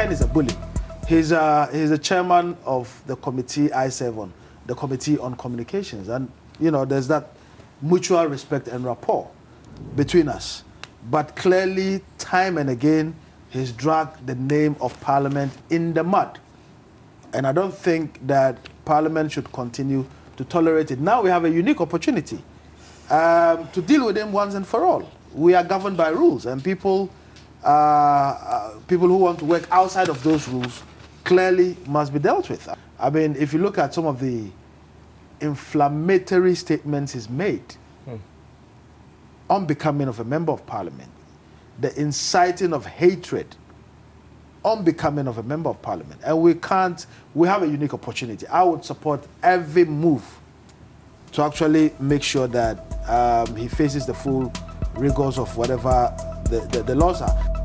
Ken is a bully. He's a, he's a chairman of the committee I7, the Committee on Communications. And, you know, there's that mutual respect and rapport between us. But clearly, time and again, he's dragged the name of Parliament in the mud. And I don't think that Parliament should continue to tolerate it. Now we have a unique opportunity um, to deal with him once and for all. We are governed by rules, and people, uh, uh, people who want to work outside of those rules clearly must be dealt with. I mean, if you look at some of the inflammatory statements he's made hmm. on becoming of a member of parliament, the inciting of hatred on becoming of a member of parliament. And we can't, we have a unique opportunity. I would support every move to actually make sure that um, he faces the full rigors of whatever the, the, the laws are.